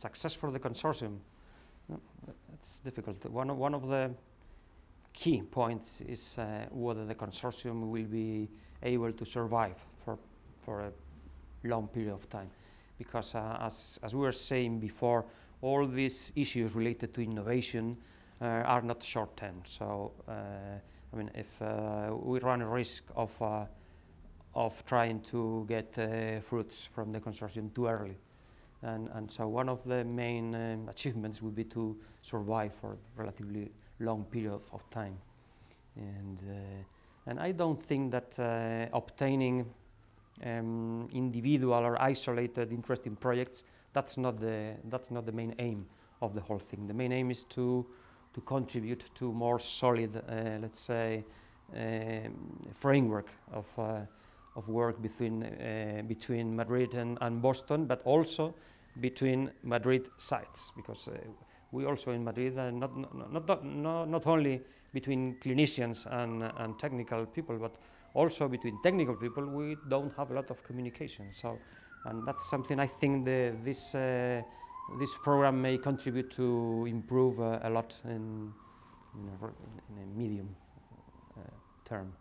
success for the consortium, it's difficult. One of, one of the key points is uh, whether the consortium will be able to survive for, for a long period of time. Because uh, as, as we were saying before, all these issues related to innovation uh, are not short term. So, uh, I mean, if uh, we run a risk of, uh, of trying to get fruits from the consortium too early. And, and so one of the main um, achievements would be to survive for a relatively long period of time. And, uh, and I don't think that uh, obtaining um, individual or isolated interesting projects, that's not, the, that's not the main aim of the whole thing. The main aim is to, to contribute to more solid, uh, let's say, um, framework of, uh, of work between, uh, between Madrid and, and Boston, but also between Madrid sites, because uh, we also in Madrid, uh, not, not, not, not, not only between clinicians and, and technical people, but also between technical people, we don't have a lot of communication. So, and that's something I think the, this, uh, this program may contribute to improve uh, a lot in, in, a, in a medium uh, term.